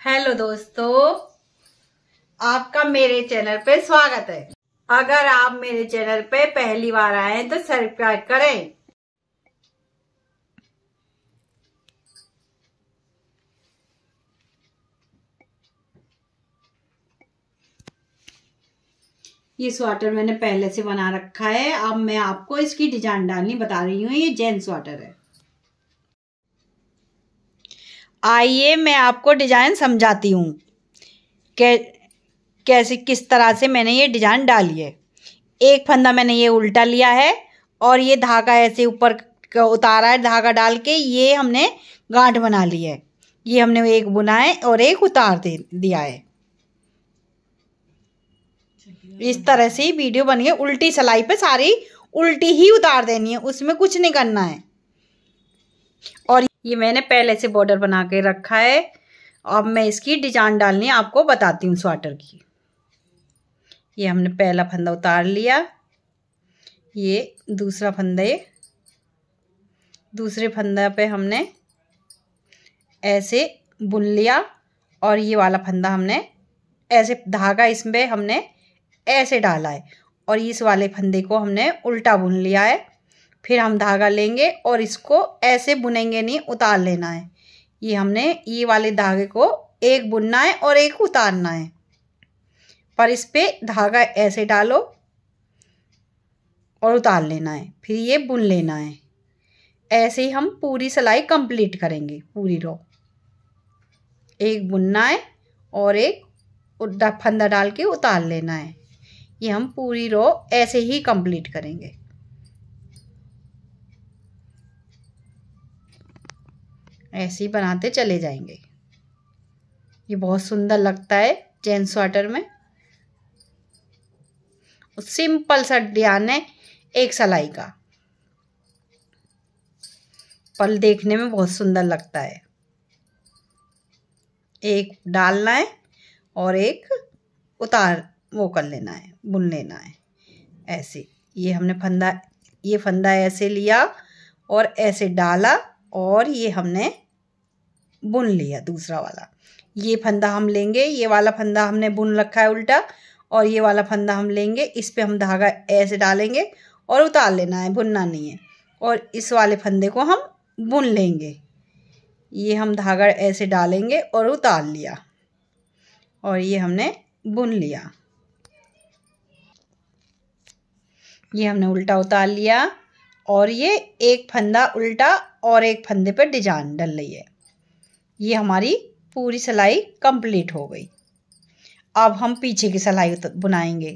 Hello दोस्तों, आपका मेरे चैनल पे स्वागत है। अगर आप मेरे चैनल पे पहली बार आए तो सब्सक्राइब करें। ये स्वेटर मैंने पहले से बना रखा है। अब मैं आपको इसकी डिज़ाइन डालनी बता रही हूँ। ये जेंट्स स्वेटर है। आइए मैं आपको डिज़ाइन समझाती हूँ। कै, कैसे, किस तरह से मैंने ये डिज़ाइन डाली है। एक फंदा मैंने ये उल्टा लिया है और ये धागा ऐसे ऊपर उतारा है, धागा डाल के ये हमने गांठ बना ली है। ये हमने एक बुना है और एक उतार दे, दिया है। इस तरह से वीडियो बनी है उल्टी सिलाई पे सारी उल्टी ही उतार देनी है, उसमें कुछ नहीं करना है। और ये मैंने पहले से बॉर्डर बना के रखा है। अब मैं इसकी डिज़ाइन डालनी आपको बताती हूँ स्वाटर की। ये हमने पहला फंदा उतार लिया। ये दूसरा फंदा। ये दूसरे फंदा पे हमने ऐसे बुन लिया और ये वाला फंदा हमने ऐसे धागा इसमें हमने ऐसे डाला है। और इस वाले फंदे को हमने उल्टा बुन लिया है। फिर हम धागा लेंगे और इसको ऐसे बुनेंगे नहीं, उतार लेना है। ये हमने ये वाले धागे को एक बुनना है और एक उतारना है। पर इस पर धागा ऐसे डालो और उतार लेना है, फिर ये बुन लेना है। ऐसे ही हम पूरी सिलाई कंप्लीट करेंगे, पूरी रो एक बुनना है और एक फंदा डाल के उतार लेना है। ये हम पूरी रो ऐसे ही कंप्लीट करेंगे। ऐसे ही बनाते चले जाएँगे। ये बहुत सुंदर लगता है चैन स्वाटर में। सिंपल सा डिज़ाइन है एक सलाई का। पल देखने में बहुत सुंदर लगता है। एक डालना है और एक उतार वो कर लेना है, बुन लेना है। ऐसे, ये हमने फंदा, ये फंदा ऐसे लिया और ऐसे डाला और ये हमने बुन लिया दूसरा वाला। ये फंदा हम लेंगे, ये वाला फंदा हमने बुन रखा है उल्टा, और ये वाला फंदा हम लेंगे, इस पे हम धागा ऐसे डालेंगे और उतार लेना है, बुनना नहीं है। और इस वाले फंदे को हम बुन लेंगे। ये हम धागा ऐसे डालेंगे और उतार लिया। और ये हमने बुन लिया। ये हमने उल्टा उतार लिया। और ये एक फंदा उल्टा और एक फंदे पर डिज़ाइन डल रही है। ये हमारी पूरी सिलाई कंप्लीट हो गई। अब हम पीछे की सिलाई बुनाएँगे।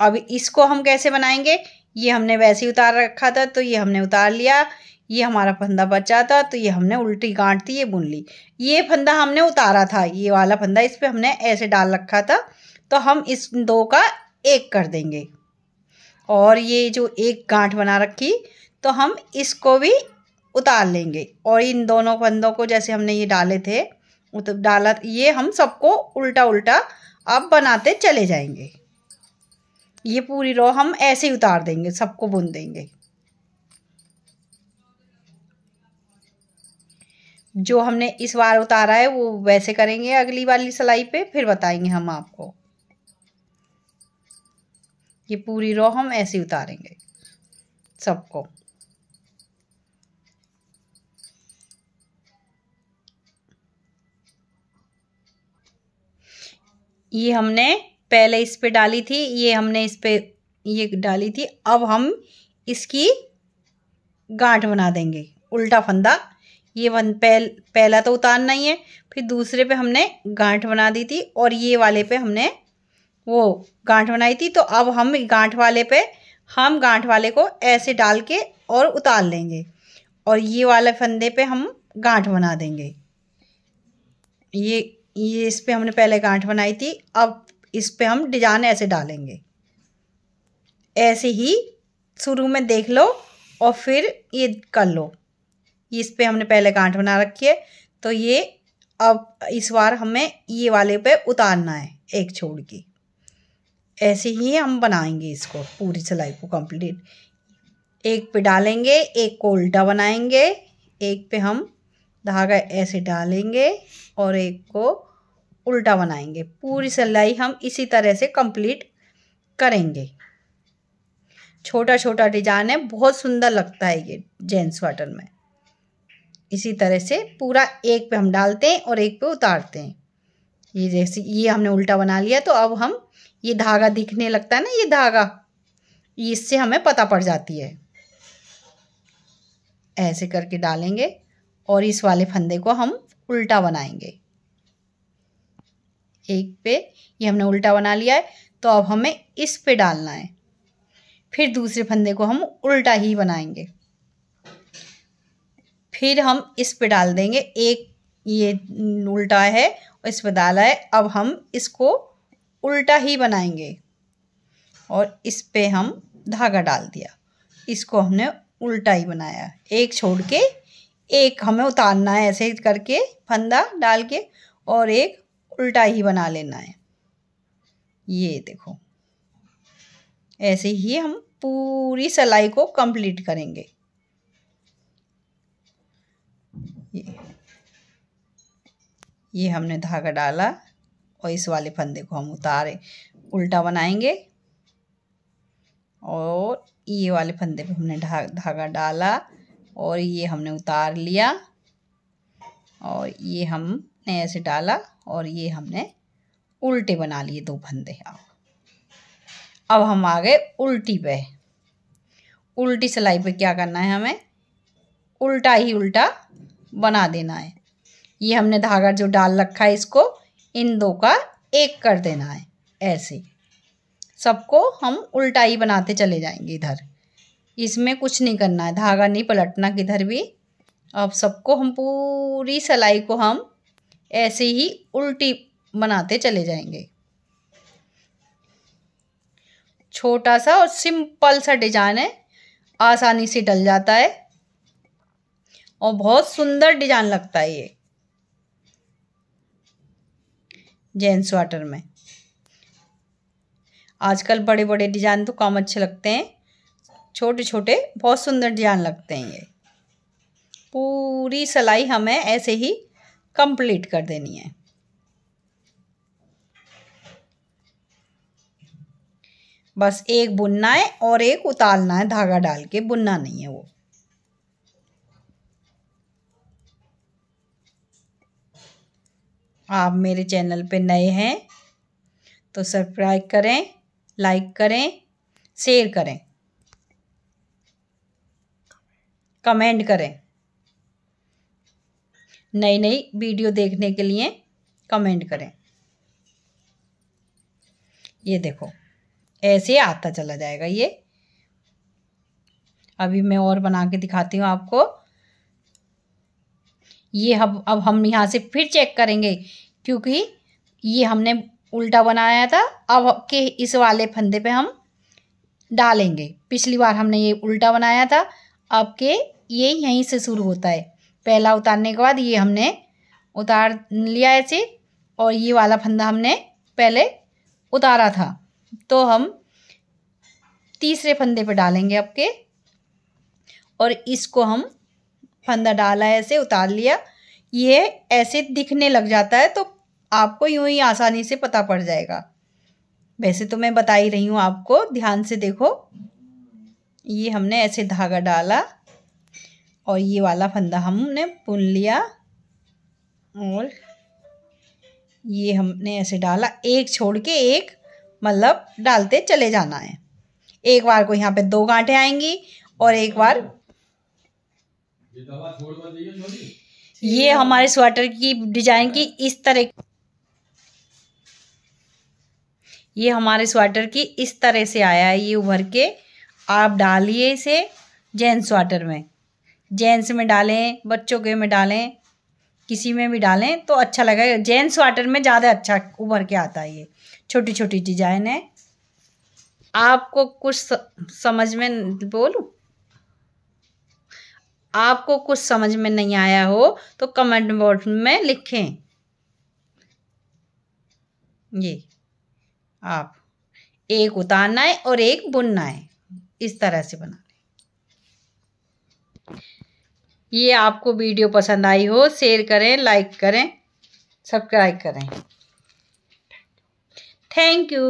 अब इसको हम कैसे बनाएँगे? ये हमने वैसे ही उतार रखा था तो ये हमने उतार लिया। ये हमारा फंदा बचा था तो ये हमने उल्टी गांठ थी ये बुन ली। ये फंदा हमने उतारा था, ये वाला फंदा इस पर हमने ऐसे डाल रखा था तो हम इस दो का एक कर देंगे। और ये जो एक गांठ बना रखी तो हम इसको भी उतार लेंगे। और इन दोनों फंदों को जैसे हमने ये डाले थे डाला, ये हम सबको उल्टा उल्टा अब बनाते चले जाएँगे। ये पूरी रो हम ऐसे ही उतार देंगे, सबको बुन देंगे। जो हमने इस बार उतारा है, वो वैसे करेंगे अगली वाली सिलाई पे, फिर बताएँगे हम आपको। ये पूरी रो हम ऐसे उतारेंगे, सबको। ये हमने पहले इस पे डाली थी, ये हमने इस पे ये डाली थी। अब हम इसकी गांठ बना देंगे, उल्टा फंदा। ये वन पहल, पहला तो उतारना ही है, फिर दूसरे पे हमने गांठ बना दी थी और ये वाले पे हमने वो गांठ बनाई थी। तो अब हम गांठ वाले पे, हम गांठ वाले को ऐसे डाल के और उतार लेंगे और ये वाले फंदे पे हम गांठ बना देंगे। ये ये इस पे हमने पहले गांठ बनाई थी, अब इस पे हम डिज़ाइन ऐसे डालेंगे। ऐसे ही शुरू में देख लो और फिर ये कर लो। इस पे हमने पहले गांठ बना रखी है तो ये अब इस बार हमें ये वाले पे उतारना है, एक छोड़ के। ऐसे ही हम बनाएँगे इसको, पूरी सिलाई को कंप्लीट एक पे डालेंगे, एक को उल्टा बनाएँगे, एक पे हम धागा ऐसे डालेंगे और एक को उल्टा बनाएँगे। पूरी सिलाई हम इसी तरह से कंप्लीट करेंगे। छोटा छोटा डिज़ाइन है, बहुत सुंदर लगता है ये जेंट्स स्वेटर में। इसी तरह से पूरा एक पे हम डालते हैं और एक पे उतारते हैं। ये जैसे ये हमने उल्टा बना लिया तो अब हम ये धागा दिखने लगता है ना ये धागा, इससे हमें पता पड़ जाती है। ऐसे करके डालेंगे और इस वाले फंदे को हम उल्टा बनाएँगे। एक पे ये हमने उल्टा बना लिया है तो अब हमें इस पे डालना है। फिर दूसरे फंदे को हम उल्टा ही बनाएँगे। फिर हम इस पे डाल देंगे, एक ये उल्टा है और इस पे डाला है, अब हम इसको उल्टा ही बनाएँगे। और इस पे हम धागा डाल दिया। इसको हमने उल्टा ही बनाया। एक छोड़ के, एक हमें उतारना है ऐसे करके फंदा डाल के, और एक उल्टा ही बना लेना है। ये देखो। ऐसे ही हम पूरी सिलाई को कंप्लीट करेंगे। ये। ये हमने धागा डाला और इस वाले फंदे को हम उतारे। उल्टा बनाएँगे और ये वाले फंदे पे हमने धागा डाला और ये हमने उतार लिया और ये हमने ऐसे डाला और ये हमने उल्टे बना लिए दो फंदे। अब हम आ गए उल्टी पे। उल्टी सिलाई पे क्या करना है हमें? उल्टा ही उल्टा बना देना है। ये हमने धागा जो डाल रखा है, इसको इन दो का एक कर देना है, ऐसे। सबको हम उल्टा ही बनाते चले जाएँगे इधर। इसमें कुछ नहीं करना है, धागा नहीं पलटना किधर भी। अब सबको हम पूरी सिलाई को हम ऐसे ही उल्टी बनाते चले जाएँगे। छोटा सा और सिंपल सा डिज़ाइन है। आसानी से डल जाता है। और बहुत सुंदर डिज़ाइन लगता है ये। जेंट्स वाटर में। आजकल बड़े बड़े डिज़ाइन तो काम अच्छे लगते हैं। छोटे छोटे बहुत सुंदर डिज़ाइन लगते हैं ये। पूरी सिलाई हमें ऐसे ही कंप्लीट कर देनी है। बस एक बुनना है और एक उतारना है, धागा डाल के। बुनना नहीं है वो। आप मेरे चैनल पे नए हैं तो सब्सक्राइब करें, लाइक करें, शेयर करें, कमेंट करें। नई नई वीडियो देखने के लिए कमेंट करें। ये देखो, ऐसे आता चला जाएगा ये। अभी मैं और बना के दिखाती हूँ आपको। ये अब अब हम यहाँ से फिर चेक करेंगे, क्योंकि ये हमने उल्टा बनाया था। अब के इस वाले फंदे पे हम डालेंगे। पिछली बार हमने ये उल्टा बनाया था। अब के ये यहीं से शुरू होता है। पहला उतारने के बाद ये हमने उतार लिया ऐसे, और ये वाला फंदा हमने पहले उतारा था। तो हम तीसरे फंदे पे डालेंगे आपके और इसको हम फंदा डाला ऐसे, उतार लिया। ये ऐसे दिखने लग जाता है तो आपको यूँ ही आसानी से पता पड़ जाएगा। वैसे तो मैं बता ही रही हूँ आपको, ध्यान से देखो। ये हमने ऐसे धागा डाला। और ये वाला फंदा हमने बुन लिया। और ये हमने ऐसे डाला, एक छोड़ के एक मतलब डालते चले जाना है। एक बार को यहाँ पे दो गांठें आएँगी और एक बार ये हमारे स्वेटर की डिज़ाइन की इस तरह ये हमारे स्वेटर की इस तरह से आया है, ये उभर के। आप डालिए इसे जेंट्स स्वेटर में। जेंट्स में डालें, बच्चों के में डालें, किसी में भी डालें तो अच्छा लगेगा। जेंट्स वाटर में ज़्यादा अच्छा उभर के आता है ये। छोटी छोटी डिज़ाइन है। आपको कुछ समझ में बोलूँ? आपको कुछ समझ में नहीं आया हो तो कमेंट बॉक्स में लिखें। ये, आप। एक उतारना है और एक बुनना है। इस तरह से बना। ये आपको वीडियो पसंद आई हो शेयर करें लाइक करें सब्सक्राइब करें। Thank you